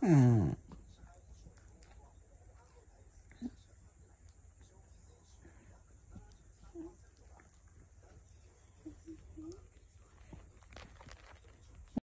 嗯。